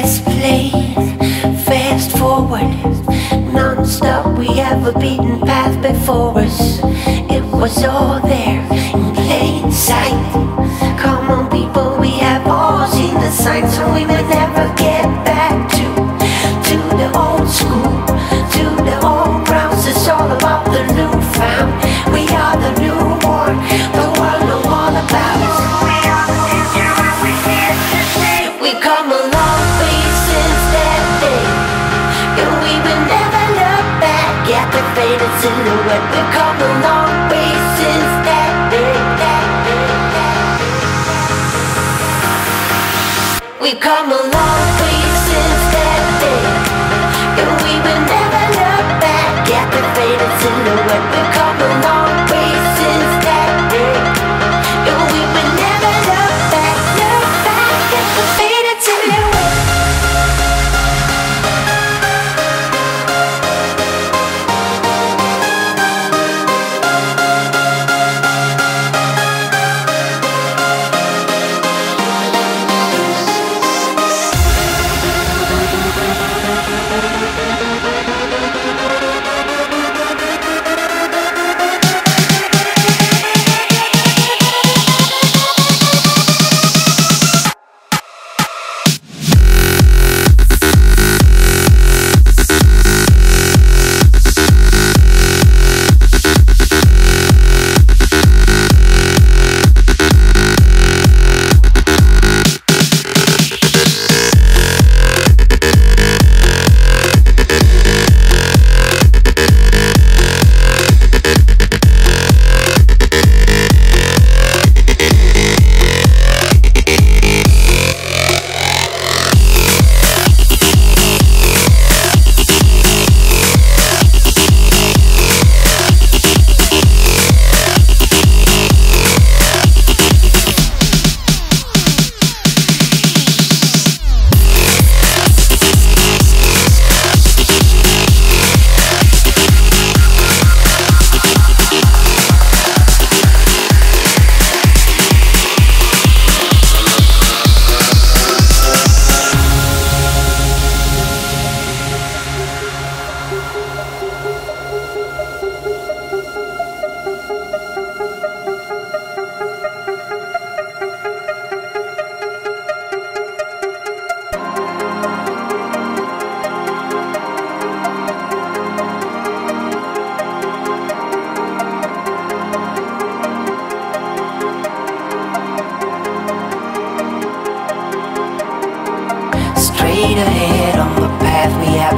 let's play fast forward. Non-stop, we have a beaten path before us. It was all there in plain sight. Come on, people, we have all seen the signs, so we may never get back. you let me come along.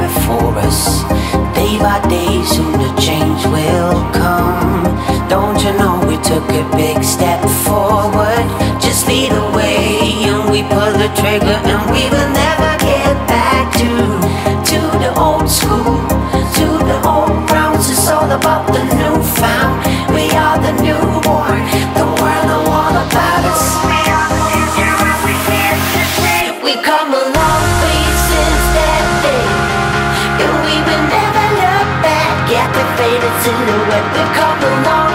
before us. Day by day, soon the change will come. Don't you know we took a big step forward? Just lead the way, and we pull the trigger, and we will never. silhouette, the couple on